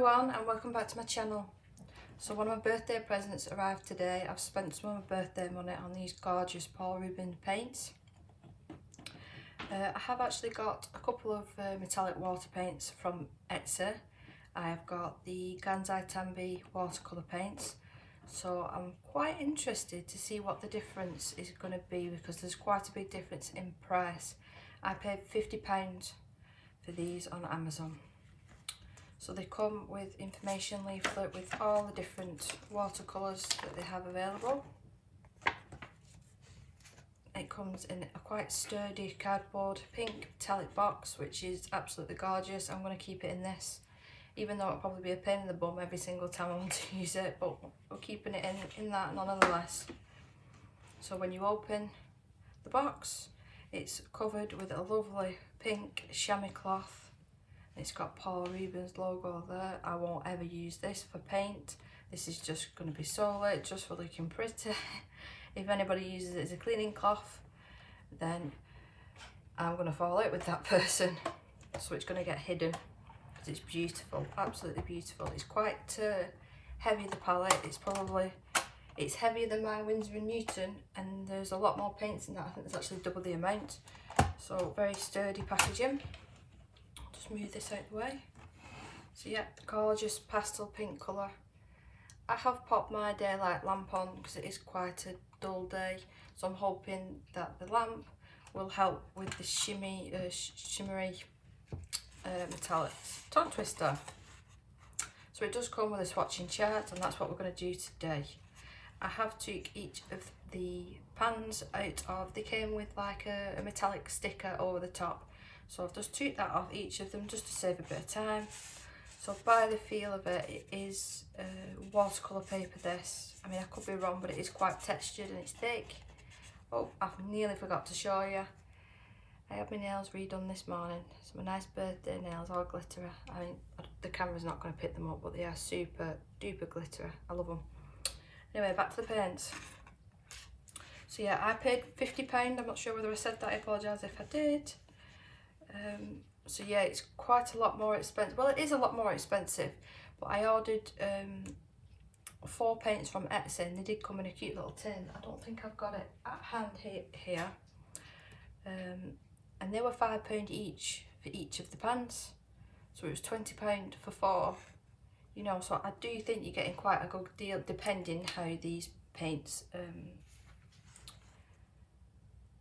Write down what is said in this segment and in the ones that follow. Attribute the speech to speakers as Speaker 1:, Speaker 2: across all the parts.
Speaker 1: everyone and welcome back to my channel. So one of my birthday presents arrived today. I've spent some of my birthday money on these gorgeous Paul Rubens paints. Uh, I have actually got a couple of uh, metallic water paints from Etsy. I have got the Gansai Tambi watercolour paints. So I'm quite interested to see what the difference is going to be because there's quite a big difference in price. I paid £50 for these on Amazon. So they come with information leaflet with all the different watercolours that they have available. It comes in a quite sturdy cardboard pink metallic box which is absolutely gorgeous. I'm going to keep it in this even though it'll probably be a pain in the bum every single time I want to use it but we're keeping it in, in that nonetheless. So when you open the box it's covered with a lovely pink chamois cloth it's got Paul Rubens logo there. I won't ever use this for paint. This is just going to be solid, just for looking pretty. if anybody uses it as a cleaning cloth, then I'm going to fall out with that person. So it's going to get hidden because it's beautiful, absolutely beautiful. It's quite uh, heavy, the palette. It's probably, it's heavier than my Winsor & Newton and there's a lot more paints in that. I think there's actually double the amount. So very sturdy packaging move this out the way. So yeah, gorgeous pastel pink colour. I have popped my daylight lamp on because it is quite a dull day. So I'm hoping that the lamp will help with the shimmy, uh, sh shimmery uh, metallics. Tongue twister. So it does come with a swatching chart and that's what we're going to do today. I have took each of the pans out of, they came with like a, a metallic sticker over the top so I've just took that off each of them just to save a bit of time. So by the feel of it, it is uh, watercolour paper this. I mean, I could be wrong, but it is quite textured and it's thick. Oh, I've nearly forgot to show you. I had my nails redone this morning. It's my nice birthday nails, all glittery. I mean, the camera's not going to pick them up, but they are super duper glittery. I love them. Anyway, back to the paints. So yeah, I paid £50. I'm not sure whether I said that. I apologise if I did. Um, so yeah, it's quite a lot more expensive. Well, it is a lot more expensive, but I ordered um, four paints from Etsy and they did come in a cute little tin. I don't think I've got it at hand here. Um, and they were £5 each for each of the pants. So it was £20 for four. You know, so I do think you're getting quite a good deal depending how these paints um,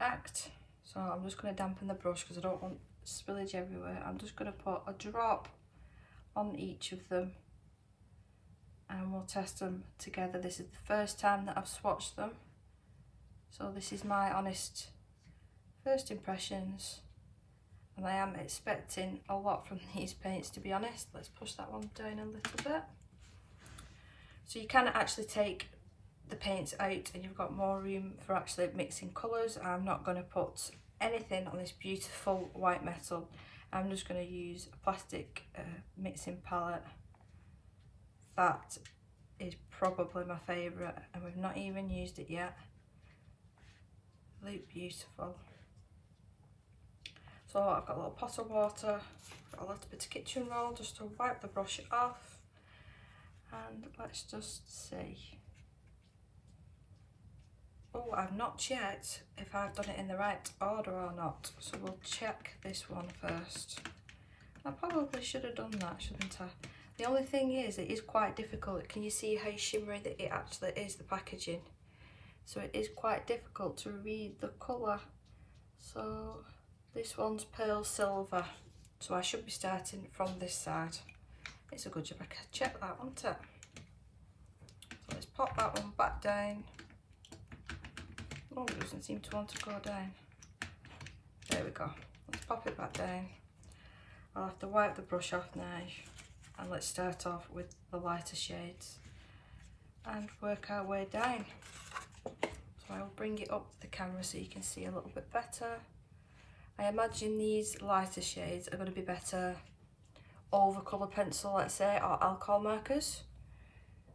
Speaker 1: act. So I'm just going to dampen the brush because I don't want spillage everywhere. I'm just going to put a drop on each of them and we'll test them together. This is the first time that I've swatched them. So this is my honest first impressions and I am expecting a lot from these paints to be honest. Let's push that one down a little bit. So you can actually take the paints out and you've got more room for actually mixing colours. I'm not going to put anything on this beautiful white metal. I'm just going to use a plastic uh, mixing palette. That is probably my favourite and we've not even used it yet. Look beautiful. So I've got a little pot of water, got a little bit of kitchen roll just to wipe the brush off and let's just see. Oh, I've not checked if I've done it in the right order or not. So we'll check this one first. I probably should have done that, shouldn't I? The only thing is, it is quite difficult. Can you see how shimmery that it actually is, the packaging? So it is quite difficult to read the colour. So this one's pearl silver. So I should be starting from this side. It's a good job I can check that, won't it? So let's pop that one back down. Oh, it doesn't seem to want to go down. There we go. Let's pop it back down. I'll have to wipe the brush off now and let's start off with the lighter shades and work our way down. So I will bring it up to the camera so you can see a little bit better. I imagine these lighter shades are going to be better over colour pencil, let's say, or alcohol markers.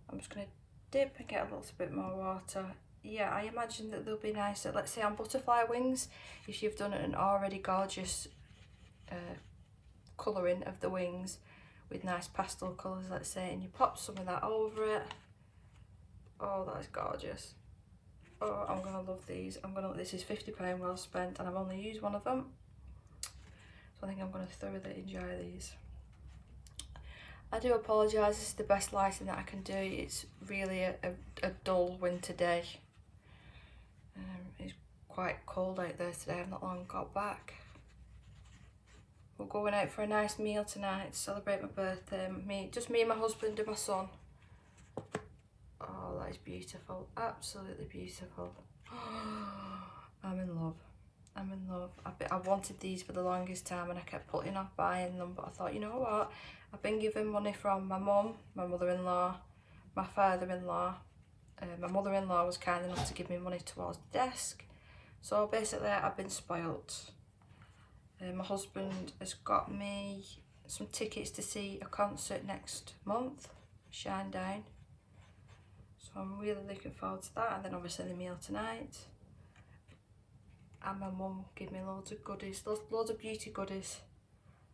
Speaker 1: I'm just going to dip and get a little bit more water yeah, I imagine that they'll be nicer. Let's say on butterfly wings, if you've done an already gorgeous uh, colouring of the wings with nice pastel colours, let's say, and you pop some of that over it. Oh, that is gorgeous. Oh, I'm gonna love these. I'm gonna, this is £50 well spent and I've only used one of them. So I think I'm gonna thoroughly enjoy these. I do apologise, this is the best lighting that I can do. It's really a, a, a dull winter day. Um, it's quite cold out there today, I've not long got back. We're going out for a nice meal tonight to celebrate my birthday. Me, just me and my husband and my son. Oh, that is beautiful. Absolutely beautiful. I'm in love. I'm in love. Been, I wanted these for the longest time and I kept putting off buying them. But I thought, you know what? I've been given money from my mum, my mother-in-law, my father-in-law. Uh, my mother-in-law was kind enough to give me money towards the desk. So basically I've been spoilt. Uh, my husband has got me some tickets to see a concert next month, Shinedown. So I'm really looking forward to that. And then obviously the meal tonight. And my mum gave me loads of goodies, loads, loads of beauty goodies.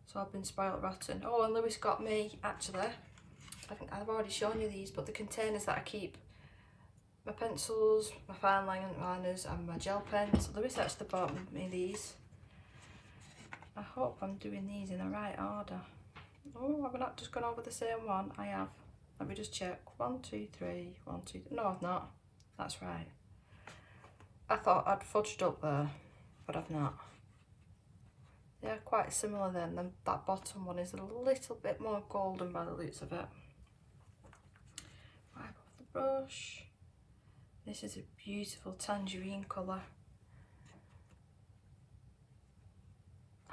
Speaker 1: So I've been spoiled rotten. Oh, and Lewis got me, actually, I think I've already shown you these, but the containers that I keep my pencils, my fine line liners and my gel pens. Lewis actually bought me these. I hope I'm doing these in the right order. Oh, I've not just gone over the same one. I have. Let me just check. One, two, three, one, two. No, I've not. That's right. I thought I'd fudged up there, but I've not. They're quite similar then. then that bottom one is a little bit more golden by the looks of it. Wipe off the brush. This is a beautiful tangerine colour.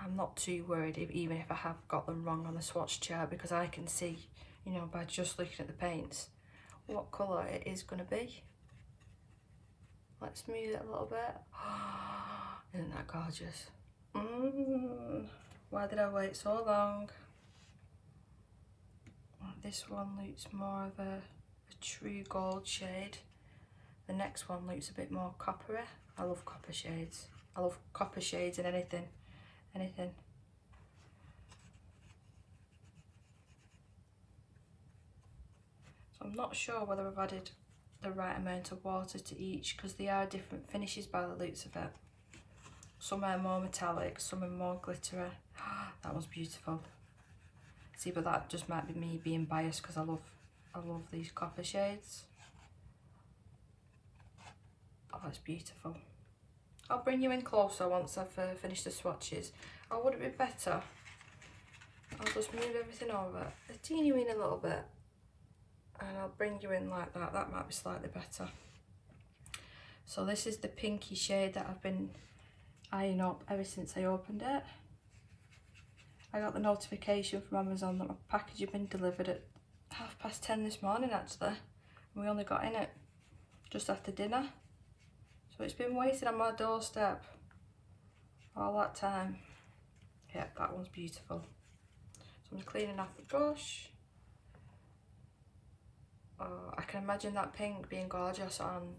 Speaker 1: I'm not too worried if, even if I have got them wrong on the swatch chart because I can see, you know, by just looking at the paints, what colour it is going to be. Let's move it a little bit. Isn't that gorgeous? Mm, why did I wait so long? This one looks more of a, a true gold shade. The next one looks a bit more coppery. I love copper shades. I love copper shades in anything anything. So I'm not sure whether I've added the right amount of water to each because they are different finishes by the looks of it. Some are more metallic, some are more glittery. that was beautiful. See, but that just might be me being biased because I love, I love these copper shades. Oh, that's beautiful. I'll bring you in closer once I've uh, finished the swatches. Or would it be better? I'll just move everything over a teeny weeny little bit and I'll bring you in like that. That might be slightly better. So this is the pinky shade that I've been eyeing up ever since I opened it. I got the notification from Amazon that my package had been delivered at half past 10 this morning actually. And we only got in it just after dinner. So it's been waiting on my doorstep all that time. Yeah, that one's beautiful. So I'm cleaning off the brush. Oh, I can imagine that pink being gorgeous on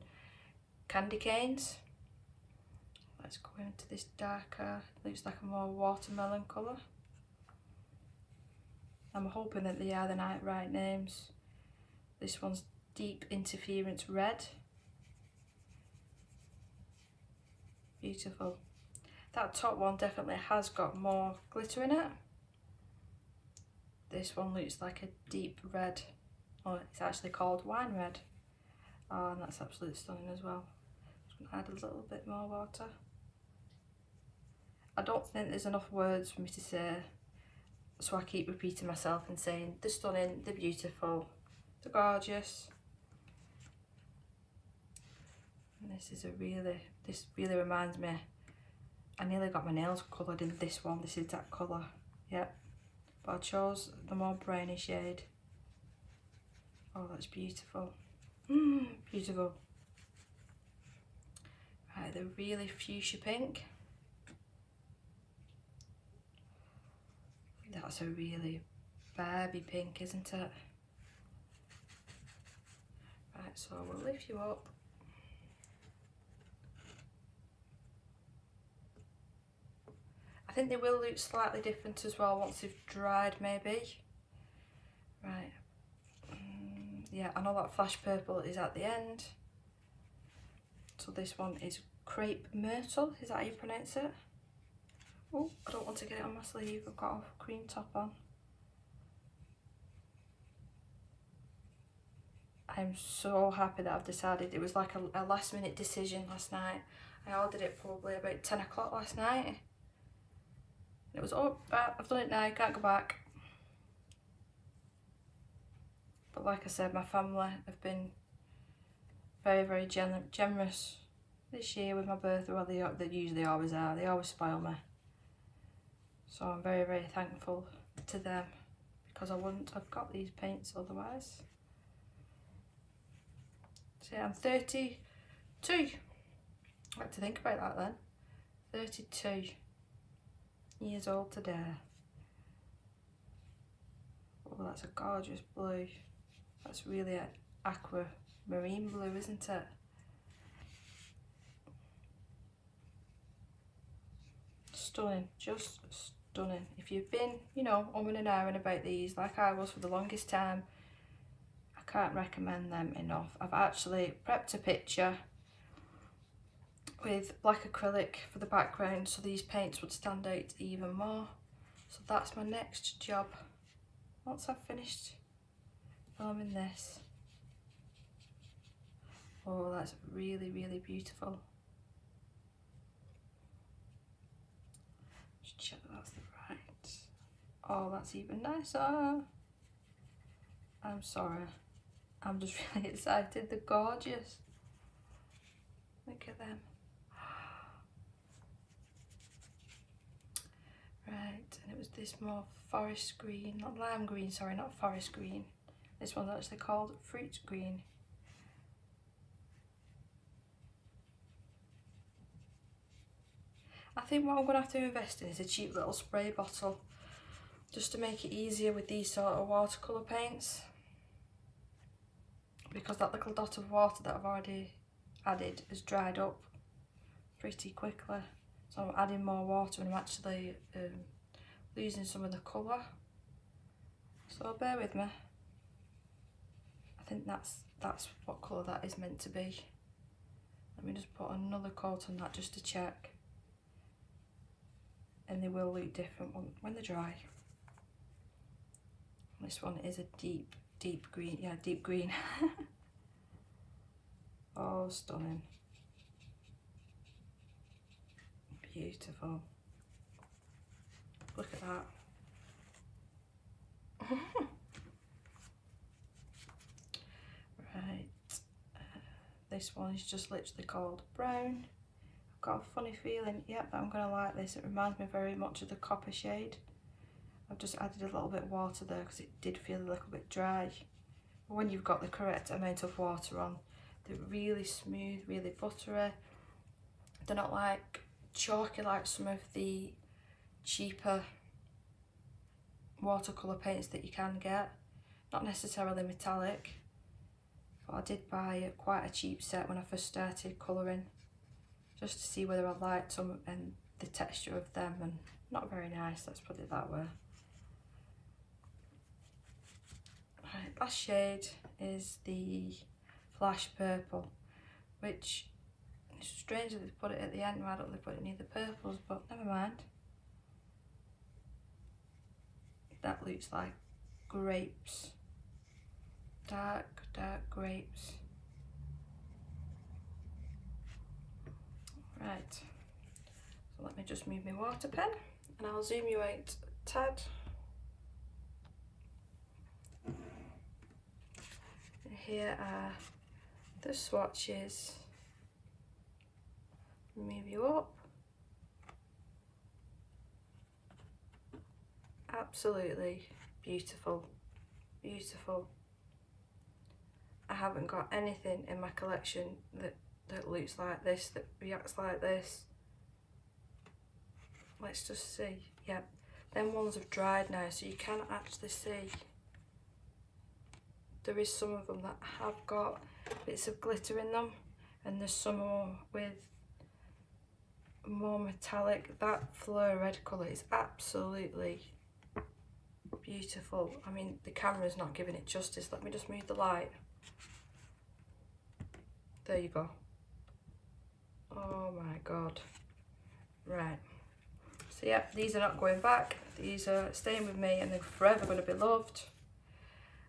Speaker 1: candy canes. Let's go into this darker, looks like a more watermelon colour. I'm hoping that they are the right names. This one's Deep Interference Red. Beautiful. That top one definitely has got more glitter in it. This one looks like a deep red. Oh, it's actually called wine red. Oh, and that's absolutely stunning as well. I'm just gonna add a little bit more water. I don't think there's enough words for me to say, so I keep repeating myself and saying they're stunning, they're beautiful, they're gorgeous. This is a really, this really reminds me, I nearly got my nails coloured in this one, this is that colour, yep. But I chose the more browny shade. Oh, that's beautiful. Mm, beautiful. Right, the really fuchsia pink. That's a really Barbie pink, isn't it? Right, so we'll lift you up think they will look slightly different as well once they've dried maybe. Right. Mm, yeah, I know that flash purple is at the end. So this one is crepe myrtle, is that how you pronounce it? Oh, I don't want to get it on my sleeve, I've got a cream top on. I'm so happy that I've decided, it was like a, a last minute decision last night. I ordered it probably about 10 o'clock last night. It was, oh, I've done it now, I can't go back. But like I said, my family have been very, very gen generous this year with my birthday. Well, they, they usually always are. They always spoil me. So I'm very, very thankful to them because I wouldn't have got these paints otherwise. So yeah, I'm 32. I like to think about that then. 32 years old today. Oh, that's a gorgeous blue. That's really an aqua marine blue, isn't it? Stunning, just stunning. If you've been, you know, on and ahhing about these, like I was for the longest time, I can't recommend them enough. I've actually prepped a picture with black acrylic for the background so these paints would stand out even more. So that's my next job once I've finished filming this. Oh, that's really, really beautiful. Just check that that's the right. Oh, that's even nicer. I'm sorry. I'm just really excited. They're gorgeous. Look at them. Right, and it was this more forest green, not lime green, sorry, not forest green. This one's actually called fruit green. I think what I'm going to have to invest in is a cheap little spray bottle just to make it easier with these sort of watercolour paints because that little dot of water that I've already added has dried up pretty quickly so I'm adding more water and I'm actually um, losing some of the colour. So bear with me. I think that's that's what colour that is meant to be. Let me just put another coat on that just to check. And they will look different when, they're dry. This one is a deep deep green yeah deep green. Oh stunning. Beautiful. Look at that. right, uh, this one is just literally called brown. I've got a funny feeling, yep, I'm going to like this. It reminds me very much of the copper shade. I've just added a little bit of water there because it did feel a little bit dry. But when you've got the correct amount of water on, they're really smooth, really buttery. They're not like chalky like some of the cheaper watercolour paints that you can get. Not necessarily metallic, but I did buy quite a cheap set when I first started colouring, just to see whether I liked them and the texture of them, and not very nice, let's put it that way. Right, last shade is the Flash Purple, which it's strange that they put it at the end, why don't they put it near the purples, but never mind. That looks like grapes. Dark, dark grapes. Right, so let me just move my water pen and I'll zoom you out tad. Here are the swatches move you up. Absolutely beautiful, beautiful. I haven't got anything in my collection that, that looks like this, that reacts like this. Let's just see. Yep, them ones have dried now, so you can actually see. There is some of them that have got bits of glitter in them, and there's some more with more metallic. That fleur red colour is absolutely beautiful. I mean, the camera's not giving it justice. Let me just move the light. There you go. Oh my God. Right. So yeah, these are not going back. These are staying with me and they're forever going to be loved.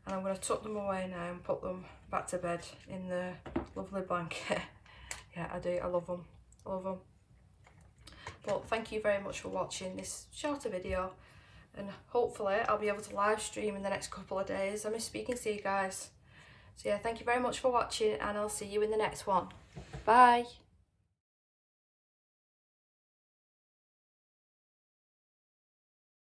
Speaker 1: And I'm going to tuck them away now and put them back to bed in the lovely blanket. yeah, I do. I love them. I love them. But thank you very much for watching this shorter video. And hopefully I'll be able to live stream in the next couple of days. I miss speaking to you guys. So yeah, thank you very much for watching and I'll see you in the next one. Bye.